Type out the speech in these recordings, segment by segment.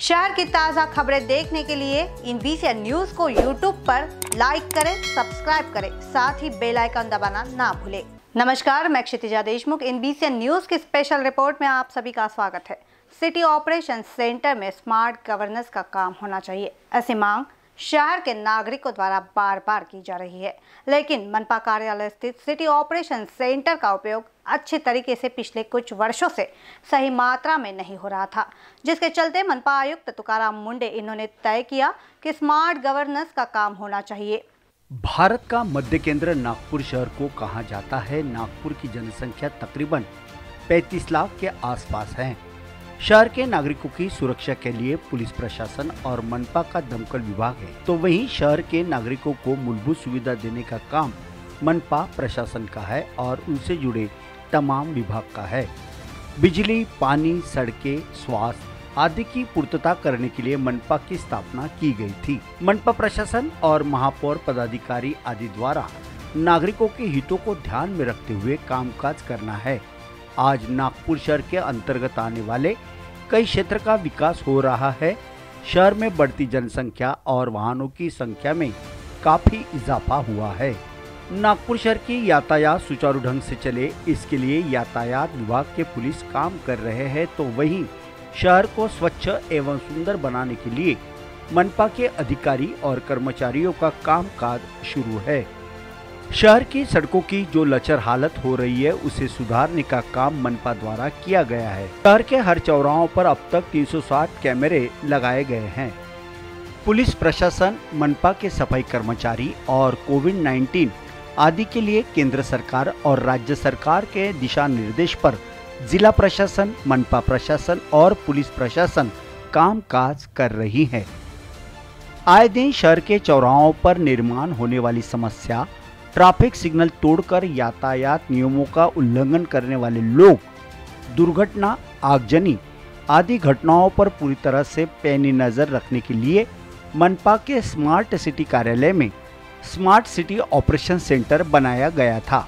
शहर की ताज़ा खबरें देखने के लिए इन बीसीएन न्यूज़ को यूट्यूब पर लाइक करें सब्सक्राइब करें। साथ ही बेल आइकन दबाना ना भूलें। नमस्कार, मैं Kshitija Deshmukh. In BCN news की स्पेशल रिपोर्ट में आप सभी का स्वागत है। सिटी ऑपरेशन सेंटर में स्मार्ट गवर्नेंस का काम होना चाहिए। ऐसी मांग शहर के नागरिकों द्वारा बार बार की जा रही है। लेकिन मनपा कार्यालय स्थित सिटी ऑपरेशन सेंटर का उपयोग अच्छे तरीके से पिछले कुछ वर्षों से सही मात्रा में नहीं हो रहा था, जिसके चलते मनपा आयुक्त तुकाराम मुंडे इन्होंने तय किया कि स्मार्ट गवर्नेंस का काम होना चाहिए। भारत का मध्य केंद्र नागपुर शहर को कहा जाता है, नागपुर की जनसंख्या तकरीबन 35 लाख के आसपास है। शहर के नागरिकों की सुरक्षा के लिए पुलिस प्रशासन और मनपा का दमकल विभाग है। तो वहीं शहर के नागरिकों को मूलभूत सुविधा देने का काम मनपा प्रशासन का है और उनसे जुड़े तमाम विभाग का है। बिजली, पानी, सड़कें, स्वास्थ्य आदि की पूर्तता करने के लिए मनपा की स्थापना की गई थी। मनपा प्रशासन और महापौर पदाधिकारी आदि द्वारा नागरिकों के हितों को ध्यान में रखते हुए कामकाज करना है। आज नागपुर शहर के अंतर्गत आने वाले कई क्षेत्र का विकास हो रहा है। शहर में बढ़ती जनसंख्या और वाहनों की संख्या में काफ़ी इजाफा हुआ है। नागपुर शहर की यातायात सुचारू ढंग से चले, इसके लिए यातायात विभाग के पुलिस काम कर रहे हैं तो वहीं शहर को स्वच्छ एवं सुंदर बनाने के लिए मनपा के अधिकारी और कर्मचारियों का कामकाज शुरू है। शहर की सड़कों की जो लचर हालत हो रही है, उसे सुधारने का काम मनपा द्वारा किया गया है। शहर के हर चौराहों पर अब तक 360 कैमरे लगाए गए हैं। पुलिस प्रशासन, मनपा के सफ़ाई कर्मचारी और कोविड 19 आदि के लिए केंद्र सरकार और राज्य सरकार के दिशा निर्देश पर जिला प्रशासन, मनपा प्रशासन और पुलिस प्रशासन काम काज कर रही है। आए दिन शहर के चौराहों पर निर्माण होने वाली समस्या, ट्रैफ़िक सिग्नल तोड़कर यातायात नियमों का उल्लंघन करने वाले लोग, दुर्घटना, आगजनी आदि घटनाओं पर पूरी तरह से पैनी नज़र रखने के लिए मनपा के स्मार्ट सिटी कार्यालय में स्मार्ट सिटी ऑपरेशन सेंटर बनाया गया था,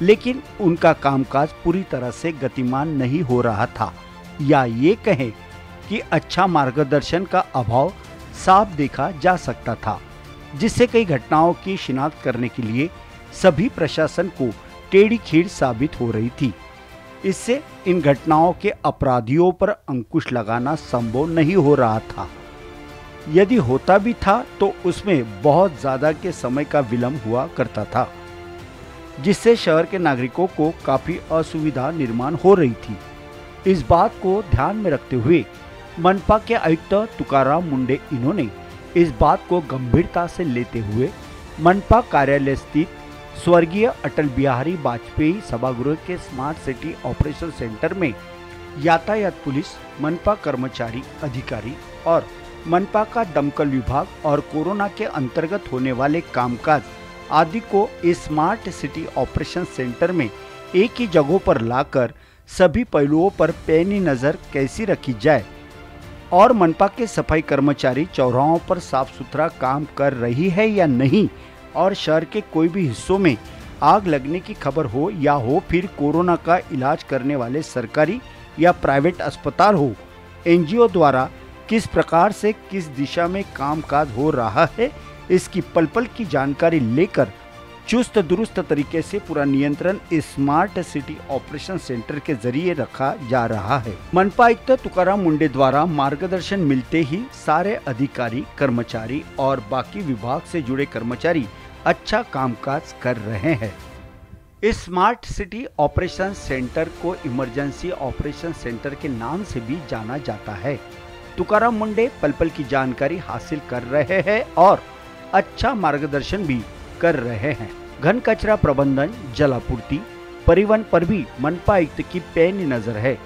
लेकिन उनका कामकाज पूरी तरह से गतिमान नहीं हो रहा था। या ये कहें कि अच्छा मार्गदर्शन का अभाव साफ़ देखा जा सकता था, जिससे कई घटनाओं की शिनाख्त करने के लिए सभी प्रशासन को टेढ़ी खीर साबित हो रही थी। इससे इन घटनाओं के अपराधियों पर अंकुश लगाना संभव नहीं हो रहा था। यदि होता भी था तो उसमें बहुत ज़्यादा के समय का विलंब हुआ करता था, जिससे शहर के नागरिकों को काफ़ी असुविधा निर्माण हो रही थी। इस बात को ध्यान में रखते हुए मनपा के आयुक्त तुकाराम मुंडे इन्होंने इस बात को गंभीरता से लेते हुए मनपा कार्यालय स्थित स्वर्गीय अटल बिहारी वाजपेयी सभागृह के स्मार्ट सिटी ऑपरेशन सेंटर में यातायात पुलिस, मनपा कर्मचारी अधिकारी और मनपा का दमकल विभाग और कोरोना के अंतर्गत होने वाले कामकाज आदि को स्मार्ट सिटी ऑपरेशन सेंटर में एक ही जगहों पर लाकर सभी पहलुओं पर पैनी नज़र कैसी रखी जाए और मनपा के सफ़ाई कर्मचारी चौराहों पर साफ़ सुथरा काम कर रही है या नहीं और शहर के कोई भी हिस्सों में आग लगने की खबर हो या हो, फिर कोरोना का इलाज करने वाले सरकारी या प्राइवेट अस्पताल हो, एनजीओ द्वारा किस प्रकार से किस दिशा में कामकाज हो रहा है, इसकी पल पल की जानकारी लेकर चुस्त दुरुस्त तरीके से पूरा नियंत्रण स्मार्ट सिटी ऑपरेशन सेंटर के ज़रिए रखा जा रहा है। मनपा आयुक्त तुकाराम मुंडे द्वारा मार्गदर्शन मिलते ही सारे अधिकारी, कर्मचारी और बाकी विभाग से जुड़े कर्मचारी अच्छा कामकाज कर रहे हैं। इस स्मार्ट सिटी ऑपरेशन सेंटर को इमरजेंसी ऑपरेशन सेंटर के नाम से भी जाना जाता है। तुकाराम मुंडे पल पल की जानकारी हासिल कर रहे हैं और अच्छा मार्गदर्शन भी कर रहे हैं। घन कचरा प्रबंधन जलापूर्ति परिवहन पर भी मनपा आयुक्त की पैनी नज़र है।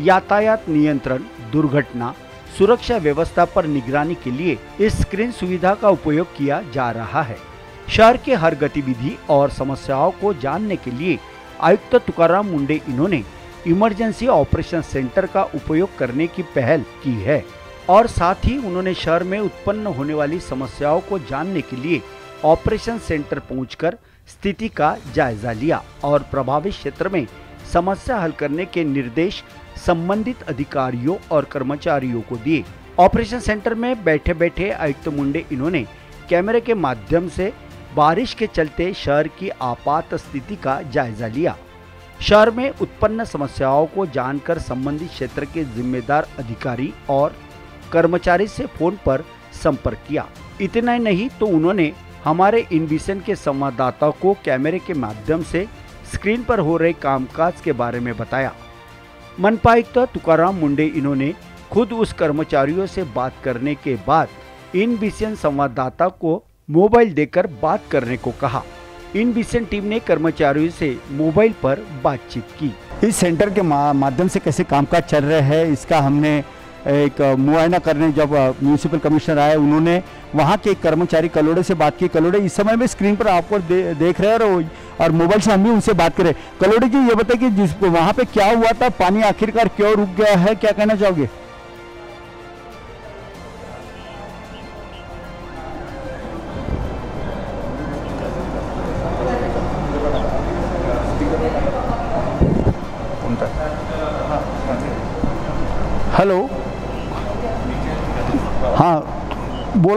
यातायात नियंत्रण, दुर्घटना, सुरक्षा व्यवस्था पर निगरानी के लिए इस स्क्रीन सुविधा का उपयोग किया जा रहा है। शहर के हर गतिविधि और समस्याओं को जानने के लिए आयुक्त तुकाराम मुंडे इन्होंने इमरजेंसी ऑपरेशन सेंटर का उपयोग करने की पहल की है और साथ ही उन्होंने शहर में उत्पन्न होने वाली समस्याओं को जानने के लिए ऑपरेशन सेंटर पहुंचकर स्थिति का जायजा लिया और प्रभावित क्षेत्र में समस्या हल करने के निर्देश संबंधित अधिकारियों और कर्मचारियों को दिए। ऑपरेशन सेंटर में बैठे बैठे आयुक्त मुंडे इन्होंने कैमरे के माध्यम से बारिश के चलते शहर की आपात स्थिति का जायजा लिया। शहर में उत्पन्न समस्याओं को जानकर संबंधित क्षेत्र के जिम्मेदार अधिकारी और कर्मचारी से फ़ोन पर संपर्क किया। इतना ही नहीं तो उन्होंने हमारे इनविशन के संवाददाता को कैमरे के माध्यम से स्क्रीन पर हो रहे कामकाज के बारे में बताया। मनपायुक्त तुकाराम मुंडे इन्होंने खुद उस कर्मचारियों से बात करने के बाद इन विषय संवाददाता को मोबाइल देकर बात करने को कहा। इन विषय टीम ने कर्मचारियों से मोबाइल पर बातचीत की। इस सेंटर के माध्यम से कैसे कामकाज चल रहे हैं इसका हमने एक मुआयना करने जब म्यूनिसिपल कमिश्नर आए उन्होंने वहाँ के कर्मचारी कलोड़े से बात की। कलोड़े इस समय में स्क्रीन पर आपको दे, देख रहे हैं और, और मोबाइल से हम भी उनसे बात करें कलोड़े जी ये बताए कि जिस वहाँ पे क्या हुआ था? पानी आखिरकार क्यों रुक गया है? क्या कहना चाहोगे?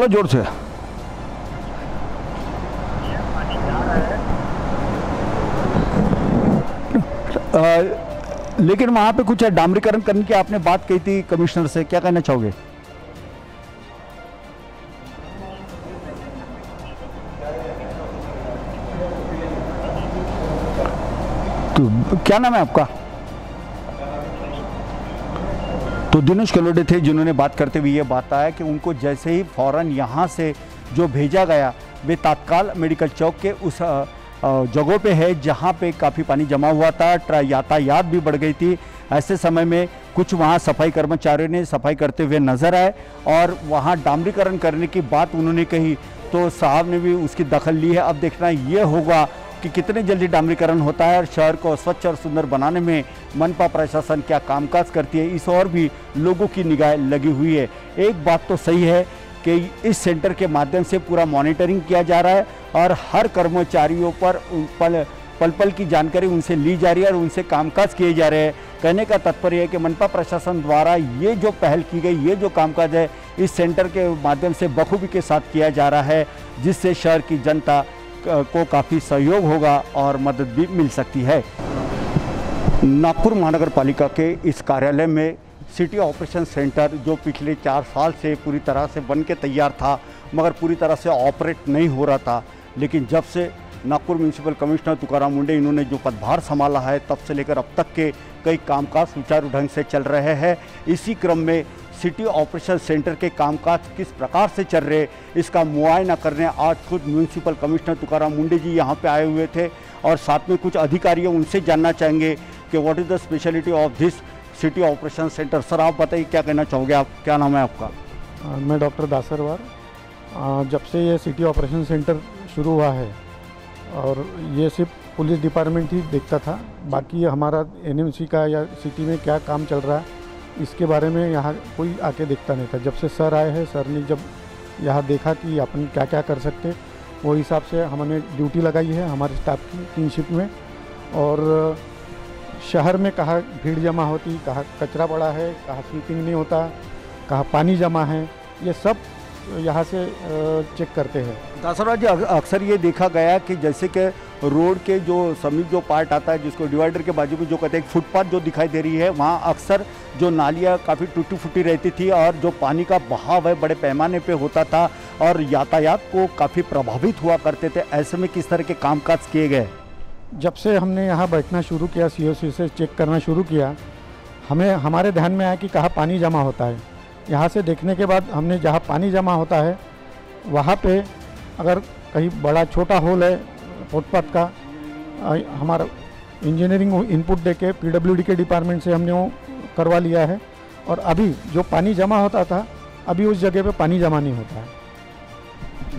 बोलो ज़ोर से। आ, लेकिन वहाँ पे कुछ डामरीकरण करने की आपने बात कही थी कमिश्नर से क्या कहना चाहोगे? तो क्या नाम है आपका? तो दिनेश कलोडे थे जिन्होंने बात करते हुए ये बात आया कि उनको जैसे ही फ़ौरन यहाँ से जो भेजा गया, वे तात्काल मेडिकल चौक के उस जगहों पे है जहाँ पे काफ़ी पानी जमा हुआ था यातायात भी बढ़ गई थी। ऐसे समय में कुछ वहाँ सफ़ाई कर्मचारियों ने सफ़ाई करते हुए नज़र आए और वहाँ डामरीकरण करने की बात उन्होंने कही। तो साहब ने भी उसकी दखल ली है। अब देखना ये होगा कि कितने जल्दी डामरीकरण होता है और शहर को स्वच्छ और सुंदर बनाने में मनपा प्रशासन क्या कामकाज करती है, इस और भी लोगों की निगाह लगी हुई है। एक बात तो सही है कि इस सेंटर के माध्यम से पूरा मॉनिटरिंग किया जा रहा है और हर कर्मचारियों पर पल पल पल की जानकारी उनसे ली जा रही है और उनसे कामकाज किए जा रहे हैं। कहने का तात्पर्य है कि मनपा प्रशासन द्वारा ये जो पहल की गई, ये जो कामकाज है, इस सेंटर के माध्यम से बखूबी के साथ किया जा रहा है, जिससे शहर की जनता को काफ़ी सहयोग होगा और मदद भी मिल सकती है। नागपुर महानगर पालिका के इस कार्यालय में सिटी ऑपरेशन सेंटर, जो पिछले चार साल से पूरी तरह से बन के तैयार था, मगर पूरी तरह से ऑपरेट नहीं हो रहा था। लेकिन जब से नागपुर म्यूनसिपल कमिश्नर तुकाराम मुंडे इन्होंने जो पदभार संभाला है, तब से लेकर अब तक के कई कामकाज सुचारू ढंग से चल रहे हैं। इसी क्रम में सिटी ऑपरेशन सेंटर के कामकाज किस प्रकार से चल रहे इसका मुआयना करने आज खुद म्यूनसिपल कमिश्नर तुकाराम मुंडे जी यहाँ पे आए हुए थे और साथ में कुछ अधिकारी उनसे जानना चाहेंगे कि what is the speciality of this city operation centre sir आप बताइए, क्या कहना चाहोगे आप? क्या नाम है आपका? मैं डॉक्टर दासरवार। जब से ये सिटी ऑपरेशन सेंटर शुरू हुआ है, और ये सिर्फ़ पुलिस डिपार्टमेंट ही देखता था, बाकी हमारा एनएमसी का या सिटी में क्या काम चल रहा है इसके बारे में यहाँ कोई आके देखता नहीं था। जब से सर आए हैं, सर ने जब यहाँ देखा कि अपन क्या क्या कर सकते वो हिसाब से हमने ड्यूटी लगाई है, हमारे स्टाफ की तीन शिफ्ट में। और शहर में कहाँ भीड़ जमा होती, कहाँ कचरा पड़ा है, कहाँ स्वीपिंग नहीं होता, कहाँ पानी जमा है, ये सब यहाँ से चेक करते हैं। दासराज जी अक्सर ये देखा गया कि जैसे कि रोड के जो समीप जो पार्ट आता है जिसको डिवाइडर के बाजू में जो कहते हैं फुटपाथ जो दिखाई दे रही है वहाँ अक्सर जो नालियाँ काफ़ी टूटी फूटी रहती थी और जो पानी का बहाव है बड़े पैमाने पे होता था और यातायात को काफ़ी प्रभावित हुआ करते थे। ऐसे में किस तरह के कामकाज किए गए? जब से हमने यहाँ बैठना शुरू किया सी से चेक करना शुरू किया हमें हमारे ध्यान में आया कि कहाँ पानी जमा होता है। यहाँ से देखने के बाद हमने जहाँ पानी जमा होता है, वहाँ पे अगर कहीं बड़ा छोटा होल है, फुटपाथ का हमारा इंजीनियरिंग इनपुट दे के पी के डिपार्टमेंट से हमने वो करवा लिया है। और अभी जो पानी जमा होता था, अभी उस जगह पे पानी जमा नहीं होता है।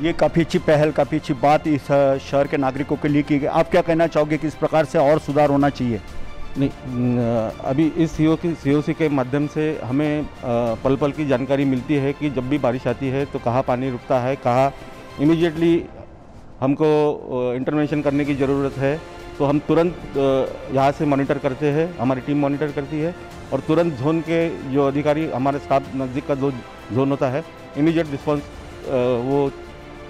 ये काफ़ी अच्छी पहल, काफ़ी अच्छी बात इस शहर के नागरिकों के लिए की गई। आप क्या कहना चाहोगे कि इस प्रकार से और सुधार होना चाहिए? नहीं अभी इस सीओ की सीओसी के माध्यम से हमें पल पल की जानकारी मिलती है कि जब भी बारिश आती है तो कहाँ पानी रुकता है, कहाँ इमीडिएटली हमको इंटरवेंशन करने की ज़रूरत है। तो हम तुरंत यहाँ से मॉनिटर करते हैं, हमारी टीम मॉनिटर करती है और तुरंत जोन के जो अधिकारी, हमारे साथ नज़दीक का जो जोन होता है इमीडिएट रिस्पॉन्स वो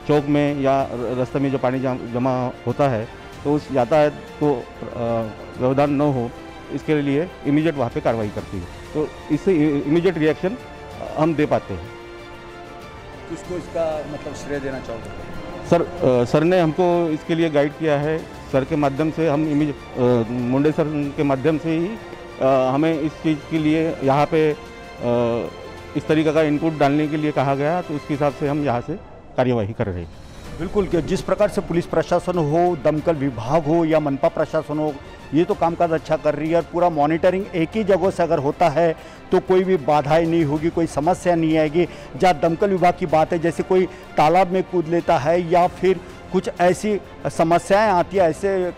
चौक में या रास्ते में जो पानी जमा होता है तो उस यातायात को व्यवधान न हो इसके लिए इमीडिएट वहाँ पे कार्रवाई करती है। तो इससे इमीडिएट रिएक्शन हम दे पाते हैं। किसको इसका मतलब श्रेय देना चाहोगे? सर आ, सर ने हमको इसके लिए गाइड किया है। सर के माध्यम से हम इमीज मुंडे सर के माध्यम से ही आ, हमें इस चीज़ के लिए यहाँ पे आ, इस तरीके का इनपुट डालने के लिए कहा गया। तो उसके हिसाब से हम यहाँ से कार्यवाही कर रहे हैं। बिल्कुल जिस प्रकार से पुलिस प्रशासन हो, दमकल विभाग हो या मनपा प्रशासन हो, ये तो कामकाज अच्छा कर रही है और पूरा मॉनिटरिंग एक ही जगह से अगर होता है तो कोई भी बाधाएँ नहीं होगी, कोई समस्या नहीं आएगी। जहाँ दमकल विभाग की बात है, जैसे कोई तालाब में कूद लेता है या फिर कुछ ऐसी समस्याएँ आती है, ऐसे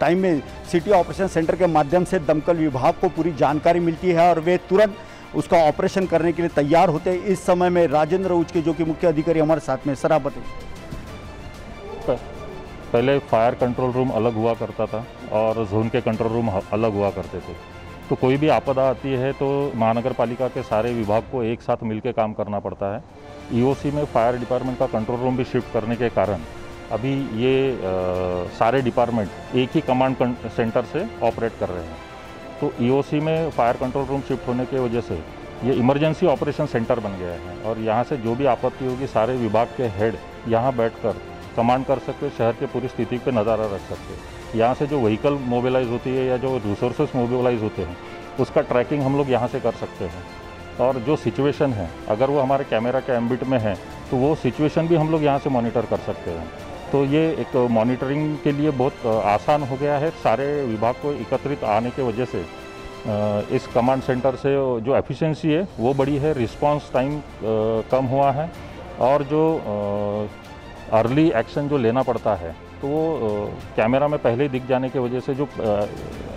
टाइम में सिटी ऑपरेशन सेंटर के माध्यम से दमकल विभाग को पूरी जानकारी मिलती है और वे तुरंत उसका ऑपरेशन करने के लिए तैयार होते हैं। इस समय में राजेंद्र उच के जो कि मुख्य अधिकारी हमारे साथ में सर, आप बताइए। पहले फायर कंट्रोल रूम अलग हुआ करता था और जोन के कंट्रोल रूम अलग हुआ करते थे। तो कोई भी आपदा आती है तो महानगर पालिका के सारे विभाग को एक साथ मिलकर काम करना पड़ता है। ईओसी में फायर डिपार्टमेंट का कंट्रोल रूम भी शिफ्ट करने के कारण अभी ये आ, सारे डिपार्टमेंट एक ही कमांड सेंटर से ऑपरेट कर रहे हैं। तो ईओसी में फायर कंट्रोल रूम शिफ्ट होने की वजह से ये इमरजेंसी ऑपरेशन सेंटर बन गया है और यहाँ से जो भी आपत्ति होगी सारे विभाग के हेड यहाँ बैठकर कमांड कर सकते शहर के पूरी स्थिति पर नज़ारा रख सकते यहाँ से जो व्हीकल मोबिलाइज होती है या जो रिसोर्सेज मोबिलाइज होते हैं, उसका ट्रैकिंग हम लोग यहाँ से कर सकते हैं। और जो सिचुएशन है, अगर वो हमारे कैमरा के एम्बिट में है तो वो सिचुएशन भी हम लोग यहाँ से मॉनिटर कर सकते हैं। तो ये एक मॉनिटरिंग के लिए बहुत आसान हो गया है। सारे विभाग को एकत्रित आने के वजह से इस कमांड सेंटर से जो एफिशिएंसी है, वो बड़ी है। रिस्पांस टाइम कम हुआ है। और जो अर्ली एक्शन जो लेना पड़ता है तो वो कैमरा में पहले ही दिख जाने की वजह से जो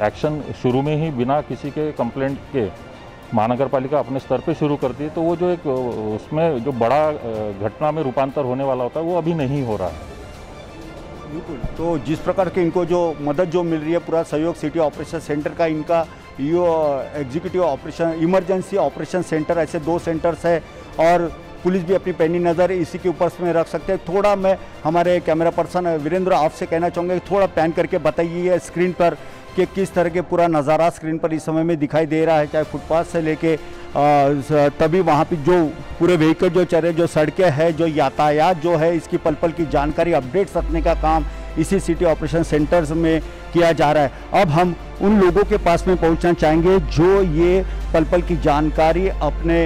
एक्शन शुरू में ही बिना किसी के कंप्लेंट के महानगर पालिका अपने स्तर पे शुरू करती है तो वो जो एक उसमें जो बड़ा घटना में रूपांतर होने वाला होता है, वो अभी नहीं हो रहा है। बिल्कुल। तो जिस प्रकार के इनको जो मदद जो मिल रही है, पूरा सहयोग सिटी ऑपरेशन सेंटर का, इनका यो executive operation emergency operation centre ऐसे दो सेंटर्स है, और पुलिस भी अपनी पैनी नज़र इसी के ऊपर में रख सकते हैं। थोड़ा मैं हमारे कैमरा पर्सन वीरेंद्र, आपसे कहना चाहूँगा थोड़ा पैन करके बताइए स्क्रीन पर कि किस तरह के पूरा नज़ारा स्क्रीन पर इस समय में दिखाई दे रहा है, चाहे फुटपाथ से लेके तभी वहाँ पे जो पूरे व्हीकल जो चल जो सड़कें हैं, जो यातायात जो है, इसकी पल पल की जानकारी अपडेट रखने का काम इसी सिटी ऑपरेशन सेंटर्स में किया जा रहा है। अब हम उन लोगों के पास में पहुँचना चाहेंगे जो ये पल पल की जानकारी अपने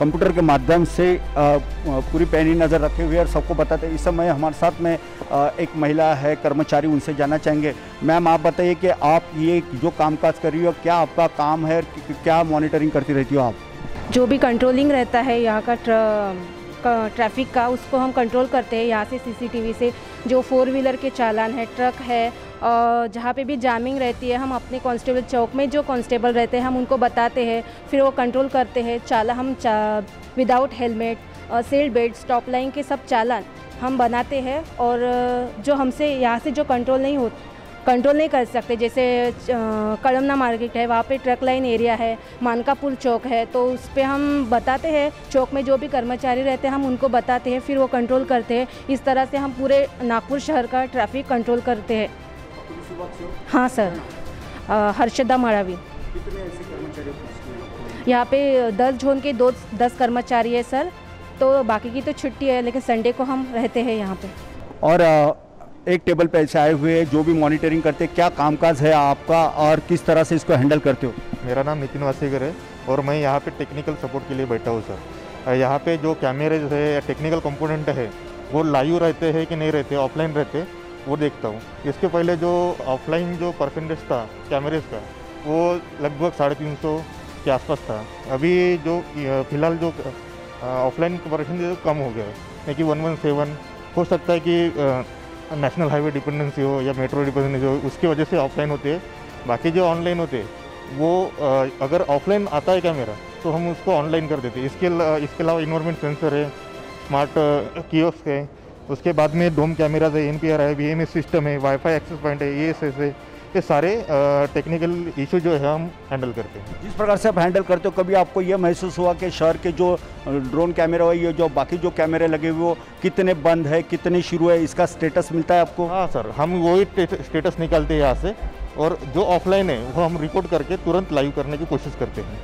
कंप्यूटर के माध्यम से पूरी पैनी नज़र रखे हुए और सबको बताते इस समय हमारे साथ में एक महिला है, कर्मचारी, उनसे जाना चाहेंगे। मैम, आप बताइए कि आप ये जो कामकाज कर रही हो, क्या आपका काम है क्या मॉनिटरिंग करती रहती हो आप? जो भी कंट्रोलिंग रहता है, यहाँ का ट्र ट्रैफ़िक का, उसको हम कंट्रोल करते हैं। यहाँ से सीसीटीवी से, जो फोर व्हीलर के चालान है ट्रक है जहाँ पे भी जामिंग रहती है, हम अपने कांस्टेबल चौक में जो कांस्टेबल रहते हैं, हम उनको बताते हैं, फिर वो कंट्रोल करते हैं, चाला हम चा without helmet seat belt stop line के सब चालान हम बनाते हैं और जो हमसे, यहाँ से जो कंट्रोल नहीं हो कंट्रोल नहीं कर सकते, जैसे कड़मना मार्केट है, वहाँ पे ट्रक लाइन एरिया है मानका पुल चौक है तो उस पर हम बताते हैं, चौक में जो भी कर्मचारी रहते हैं, हम उनको बताते हैं, फिर वो कंट्रोल करते हैं, इस तरह से हम पूरे नागपुर शहर का ट्रैफ़िक कंट्रोल करते हैं। हाँ सर। हर्षदा माड़ावी यहाँ पे दस जोन के दो दस कर्मचारी है सर। तो बाकी की तो छुट्टी है लेकिन संडे को हम रहते हैं यहाँ पे। और एक टेबल पे ऐसे आए हुए जो भी मॉनिटरिंग करते हैं क्या कामकाज है आपका और किस तरह से इसको हैंडल करते हो? मेरा नाम नितिन वासीकर है और मैं यहाँ पे टेक्निकल सपोर्ट के लिए बैठा हूँ सर। यहाँ पे जो कैमरे है या टेक्निकल कंपोनेंट है वो लाइव रहते हैं कि नहीं रहते ऑफलाइन रहते वो देखता हूँ। इसके पहले जो ऑफलाइन जो परसेंटेज था कैमरेज का, वो लगभग साढ़े तीन सौ के आसपास था। अभी जो फ़िलहाल जो ऑफलाइन परसेंटेज कम हो गया है कि वन वन सेवन हो सकता है कि नेशनल हाईवे डिपेंडेंसी हो या मेट्रो डिपेंडेंसी हो, उसकी वजह से ऑफलाइन होते हैं। बाकी जो ऑनलाइन होते वो अगर ऑफलाइन आता है कैमरा तो हम उसको ऑनलाइन कर देते इसके इसके अलावा इन्वायरमेंट सेंसर है स्मार्ट कियोस्क है उसके बाद में डोम कैमराज है एन पी आर है वी एम एस सिस्टम है वाईफाई एक्सेस पॉइंट है ए है ये सारे टेक्निकल इशू जो है हम हैंडल करते हैं। जिस प्रकार से आप हैंडल करते हो कभी आपको ये महसूस हुआ कि शहर के जो ड्रोन कैमरा है ये जो बाकी जो कैमरे लगे हुए वो कितने बंद है कितने शुरू है इसका स्टेटस मिलता है आपको? हाँ सर हम वही स्टेटस निकालते हैं यहाँ से और जो ऑफलाइन है वो हम रिपोर्ट करके तुरंत लाइव करने की कोशिश करते हैं।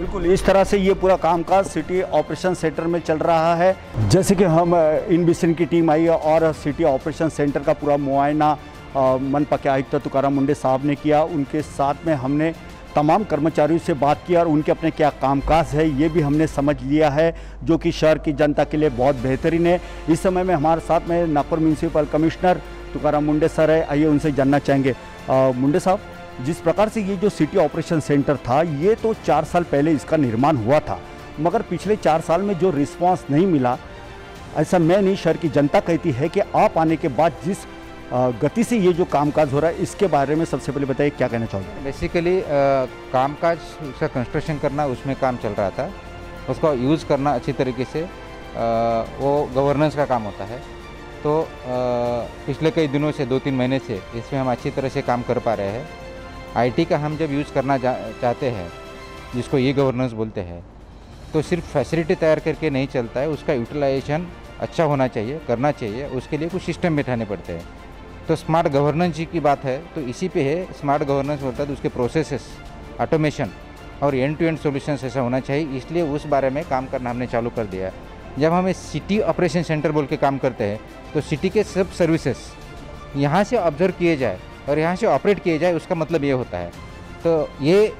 बिल्कुल, इस तरह से ये पूरा कामकाज सिटी ऑपरेशन सेंटर में चल रहा है। जैसे कि हम इन बिसन की टीम आई और सिटी ऑपरेशन सेंटर का पूरा मुआयना मनपा के आयुक्त तुकाराम मुंडे साहब ने किया। उनके साथ में हमने तमाम कर्मचारियों से बात की और उनके अपने क्या कामकाज है, ये भी हमने समझ लिया है, जो कि शहर की जनता के लिए बहुत बेहतरीन है। इस समय में हमारे साथ में Nagpur municipal commissioner Tukaram Munde sir है, आइए उनसे जानना चाहेंगे। मुंडे साहब? जिस प्रकार से ये जो सिटी ऑपरेशन सेंटर था ये तो चार साल पहले इसका निर्माण हुआ था। मगर पिछले चार साल में जो रिस्पांस नहीं मिला ऐसा मैं नहीं शहर की जनता कहती है कि आप आने के बाद जिस गति से ये जो कामकाज हो रहा है इसके बारे में सबसे पहले बताइए क्या कहना चाहोगे? बेसिकली कामकाज उसका कंस्ट्रक्शन करना उसमें काम चल रहा था। उसका यूज़ करना अच्छी तरीके से आ, वो गवर्नेंस का काम होता है। तो आ, पिछले कई दिनों से दो तीन महीने से इसमें हम अच्छी तरह से काम कर पा रहे हैं। आईटी का हम जब यूज़ करना चाहते हैं, जिसको ई गवर्नेंस बोलते हैं तो सिर्फ़ फैसिलिटी तैयार करके नहीं चलता है, उसका यूटिलाइजेशन अच्छा होना चाहिए, करना चाहिए, उसके लिए कुछ सिस्टम बैठाने पड़ते हैं। तो स्मार्ट गवर्नेंस जी की बात है तो इसी पे है स्मार्ट गवर्नेंस बोलता है तो उसके प्रोसेसेस ऑटोमेशन और एंड टू एंड सोल्यूशन ऐसा होना चाहिए, इसलिए उस बारे में काम करना हमने चालू कर दिया जब हमें सिटी ऑपरेशन सेंटर बोल के काम करते हैं तो सिटी के सब सर्विसेज़ यहाँ से ऑब्ज़र्व किए जाए और यहाँ से ऑपरेट किए जाए, उसका मतलब ये होता है। तो ये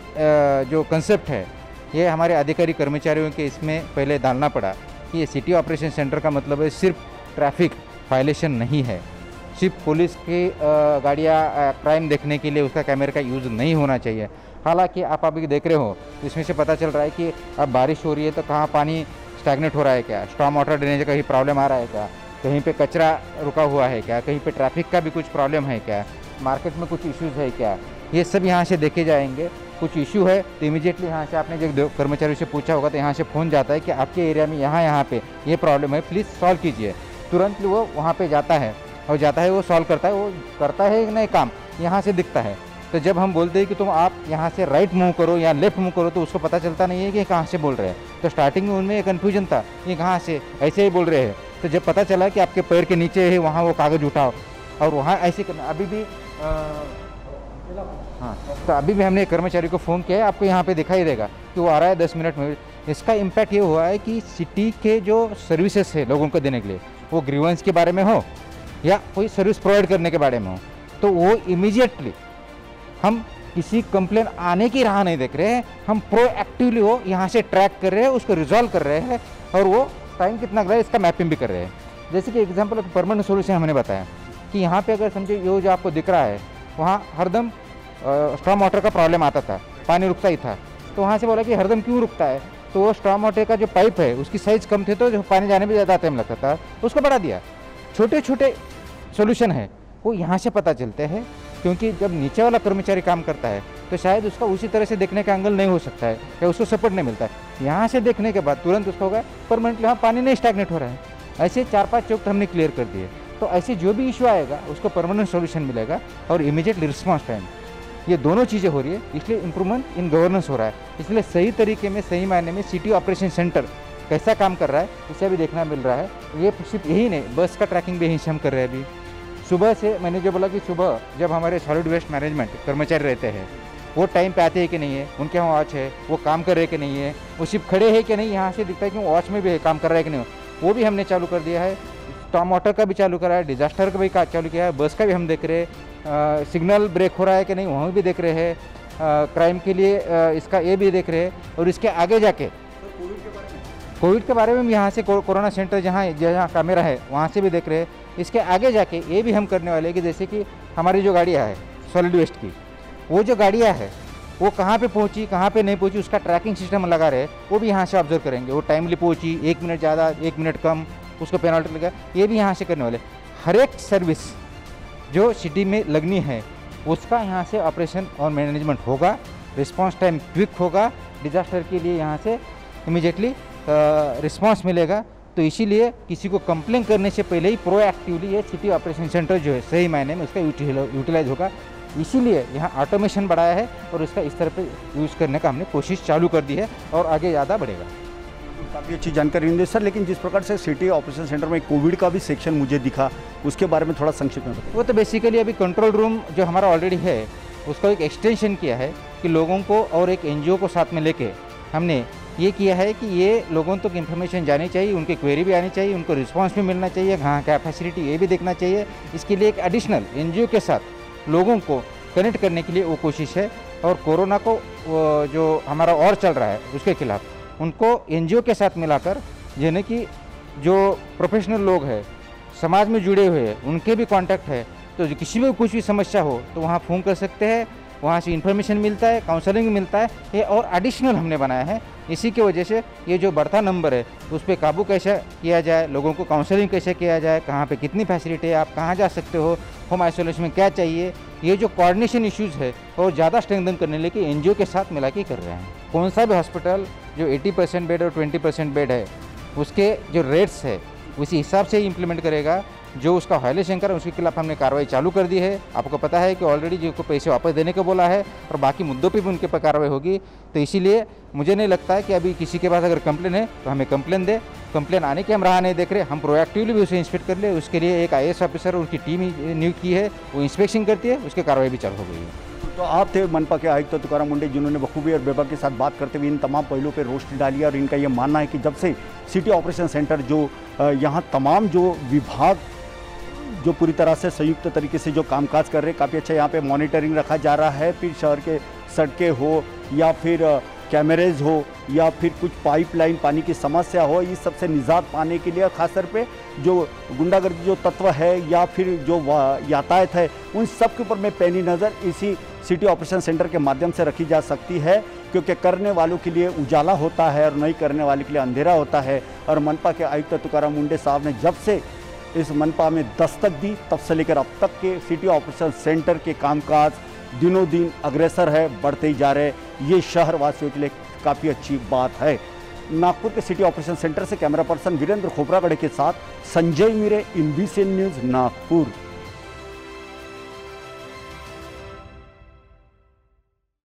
जो कंसेप्ट है, ये हमारे अधिकारी कर्मचारियों के इसमें पहले डालना पड़ा कि ये सिटी ऑपरेशन सेंटर का मतलब है सिर्फ़ ट्रैफ़िक वायलेशन नहीं है। सिर्फ़ पुलिस की गाड़ियाँ क्राइम देखने के लिए उसका कैमरे का यूज़ नहीं होना चाहिए। हालाँकि आप अभी देख रहे हो, इसमें से पता चल रहा है कि अब बारिश हो रही है तो कहाँ पानी स्टैगनेट हो रहा है क्या? स्टॉम वाटर ड्रेनेज का कहीं प्रॉब्लम आ रहा है क्या? कहीं पे कचरा रुका हुआ है क्या? कहीं पे ट्रैफ़िक का भी कुछ प्रॉब्लम है क्या? मार्केट में कुछ इश्यूज़ है क्या? ये सब यहाँ से देखे जाएँगे। कुछ इशू है तो इमीडिएटली यहाँ से आपने जो कर्मचारियों से पूछा होगा तो यहाँ से फ़ोन जाता है कि आपके एरिया में यहाँ यहाँ पे ये प्रॉब्लम है प्लीज़ सॉल्व कीजिए। तुरंत वो वहाँ पे जाता है और जाता है, वो सॉल्व करता है, वो करता है नहीं काम, यहाँ से दिखता है। तो जब हम बोलते हैं कि तुम आप यहाँ से राइट मूव करो या लेफ़्ट मूव करो तो उसको पता चलता नहीं है कि कहाँ से बोल रहे हैं। तो स्टार्टिंग में उनमें एक कन्फ्यूज़न था कि कहाँ से, ऐसे ही बोल रहे हैं। तो जब पता चला कि आपके पैर के नीचे है, वहाँ वो कागज़ उठाओ और वहाँ ऐसे करना, अभी भी हाँ तो अभी भी हमने कर्मचारी को फ़ोन किया है, आपको यहाँ पे दिखाई देगा कि वो आ रहा है दस मिनट में। इसका इम्पैक्ट ये हुआ है कि सिटी के जो सर्विसेज़ है लोगों को देने के लिए, वो ग्रीवेंस के बारे में हो या कोई सर्विस प्रोवाइड करने के बारे में हो तो वो इमीजिएटली हम किसी कंप्लेन आने की राह नहीं देख रहे हैं। हम प्रोएक्टिवली वो यहाँ से ट्रैक कर रहे हैं, उसको रिजॉल्व कर रहे हैं और वो टाइम कितना लग रहा है, इसका मैपिंग भी कर रहे हैं। जैसे कि एग्ज़ाम्पल परमानेंट सोल्यूशन हमने बताया। कि यहाँ पे अगर समझे ये जो आपको दिख रहा है, वहाँ हरदम स्ट्रॉम वाटर का प्रॉब्लम आता था, पानी रुकता ही था। तो वहाँ से बोला कि हरदम क्यों रुकता है? तो वो स्ट्रॉम वाटर का जो पाइप है, उसकी साइज़ कम थे तो जो पानी जाने में ज़्यादा टाइम लगता था, उसको बढ़ा दिया। छोटे छोटे सोल्यूशन है, वो यहाँ से पता चलते हैं, क्योंकि जब नीचे वाला कर्मचारी काम करता है तो शायद उसका उसी तरह से देखने का एंगल नहीं हो सकता है, या उसको सपोर्ट नहीं मिलता है। यहाँ से देखने के बाद तुरंत उसको होगा परमानेंटली वहाँ पानी नहीं स्टैगनेट हो रहा है। ऐसे चार पाँच चौक हमने क्लियर कर दिए। तो ऐसे जो भी इशू आएगा, उसको परमानेंट सोल्यूशन मिलेगा और इमीडिएटली रिस्पॉन्स टाइम ये दोनों चीज़ें हो रही है, इसलिए इंप्रूवमेंट इन गवर्नेंस हो रहा है। इसलिए सही तरीके में, सही मायने में सिटी ऑपरेशन सेंटर कैसा काम कर रहा है, इसे भी देखना मिल रहा है। ये सिर्फ़ यही नहीं, बस का ट्रैकिंग भी यहीं से हम कर रहे हैं अभी। सुबह से मैंने जो बोला कि सुबह जब हमारे सॉलिड वेस्ट मैनेजमेंट कर्मचारी रहते हैं, वो टाइम पे आते हैं कि नहीं है? उनके यहाँ वॉच है, वो काम कर रहे हैं कि नहीं है? वो सिर्फ़ खड़े हैं कि नहीं? यहाँ से दिखता है कि वॉच में भी है काम कर रहा है कि नहीं? वो भी हमने चालू कर दिया है। स्टॉम वाटर का भी चालू करा है डिजास्टर का भी चालू किया है बस का भी हम देख रहे हैं। सिग्नल ब्रेक हो रहा है कि नहीं वहाँ भी देख रहे हैं। क्राइम के लिए आ, इसका ये भी देख रहे हैं और इसके आगे जाके कोविड के बारे में भी यहाँ से कोरोना सेंटर जहाँ जहाँ कैमरा है वहाँ से भी देख रहे हैं। इसके आगे जाके ये भी हम करने वाले हैं कि जैसे कि हमारी जो गाड़ियाँ है सॉलिड वेस्ट की वो जो गाड़ियाँ है वो कहाँ पे पहुँची कहाँ पे नहीं पहुँची उसका ट्रैकिंग सिस्टम लगा रहे वो भी यहाँ से ऑब्ज़र्व करेंगे। वो टाइमली पहुँची एक मिनट ज़्यादा एक मिनट कम उसको पेनल्टी लगा। ये भी यहाँ से करने वाले। हर एक सर्विस जो सिटी में लगनी है, उसका यहाँ से ऑपरेशन और मैनेजमेंट होगा। रिस्पांस टाइम क्विक होगा। डिजास्टर के लिए यहाँ से इमिजिएटली रिस्पांस मिलेगा। तो इसीलिए किसी को कंप्लेन करने से पहले ही प्रोएक्टिवली ये सिटी ऑपरेशन सेंटर जो है, सही मायने में उसका यूटिलाइज होगा। इसीलिए यहाँ ऑटोमेशन बढ़ाया है और उसका इस तरह पे यूज़ करने का हमने कोशिश चालू कर दी है और आगे ज़्यादा बढ़ेगा। काफ़ी अच्छी जानकारी दे सर, लेकिन जिस प्रकार से सिटी ऑपरेशन सेंटर में कोविड का भी सेक्शन मुझे दिखा, उसके बारे में थोड़ा संक्षिप्त में वो तो बेसिकली अभी कंट्रोल रूम जो हमारा ऑलरेडी है, उसका एक एक्सटेंशन किया है कि लोगों को और एक एनजीओ को साथ में लेके हमने ये किया है कि ये लोगों तक तो इन्फॉर्मेशन जानी चाहिए, उनकी क्वेरी भी आनी चाहिए, उनको रिस्पांस भी मिलना चाहिए, कहाँ क्या फैसिलिटी ये भी देखना चाहिए। इसके लिए एक एडिशनल एनजीओ के साथ लोगों को कनेक्ट करने के लिए वो कोशिश है और कोरोना को जो हमारा और चल रहा है, उसके खिलाफ। उनको एनजीओ के साथ मिलाकर, यानी कि जो प्रोफेशनल लोग हैं, समाज में जुड़े हुए हैं, उनके भी कांटेक्ट है तो किसी में कुछ भी समस्या हो तो वहाँ फ़ोन कर सकते हैं। वहाँ से इन्फॉर्मेशन मिलता है काउंसलिंग मिलता है, ये और एडिशनल हमने बनाया है। इसी की वजह से ये जो बढ़ता नंबर है, उस पर काबू कैसे किया जाए, लोगों को काउंसलिंग कैसे किया जाए, कहाँ पे कितनी फैसिलिटी है, आप कहाँ जा सकते हो होम आइसोलेशन में क्या चाहिए, ये जो कोऑर्डिनेशन इश्यूज़ है, और ज़्यादा स्ट्रेंथन करने लेके एन के साथ मिला के कर रहे हैं। कौन सा भी हॉस्पिटल जो 80 परसेंट बेड और 20 परसेंट बेड है, उसके जो रेट्स है, उसी हिसाब से ही इम्प्लीमेंट करेगा। जो उसका वायलेशन कर उसके खिलाफ हमने कार्रवाई चालू कर दी है। आपको पता है कि ऑलरेडी जो को पैसे वापस देने को बोला है और बाकी मुद्दों पे भी उनके पर कार्रवाई होगी। तो इसीलिए मुझे नहीं लगता है कि अभी किसी के पास अगर कंप्लेन है तो हमें कंप्लेन दे। कंप्लेन आने की हम राह नहीं देख रहे, हम प्रोएक्टिवली भी उसे इंस्पेक्ट कर ले। उसके लिए एक आई ऑफिसर उनकी टीम नियुक्त की है, वो इंस्पेक्शन करती है, उसकी कार्रवाई भी चालू हो गई है। तो आप थे मनपा के आयुक्त तुकाराम मुंडे, जिन्होंने बखूबी और बेबा के साथ बात करते हुए इन तमाम पहलुओं पर रोशनी डाली और इनका ये मानना है कि जब से सिटी ऑपरेशन सेंटर जो यहाँ तमाम जो विभाग जो पूरी तरह से संयुक्त तरीके से जो कामकाज कर रहे हैं, काफ़ी अच्छा यहाँ पे मॉनिटरिंग रखा जा रहा है, फिर शहर के सड़कें हो, या फिर कैमरेज हो, या फिर कुछ पाइपलाइन पानी की समस्या हो इस सबसे निजात पाने के लिए खासतौर पे जो गुंडागर्दी जो तत्व है, या फिर जो यातायात है, उन सब के ऊपर में पैनी नज़र इसी सिटी ऑपरेशन सेंटर के माध्यम से रखी जा सकती है, क्योंकि करने वालों के लिए उजाला होता है और नहीं करने वाले के लिए अंधेरा होता है। और मनपा के आयुक्त तुकाराम मुंडे साहब ने जब से इस मनपा में दस्तक दी। तब से लेकर अब तक के सिटी ऑपरेशन सेंटर के कामकाज दिनों दिन अग्रसर है, बढ़ते ही जा रहे ये शहरवासियों के लिए काफ़ी अच्छी बात है। नागपुर के सिटी ऑपरेशन सेंटर से कैमरा पर्सन वीरेंद्र खोपरागढ़ के साथ संजय मीरे इन न्यूज़ नागपुर।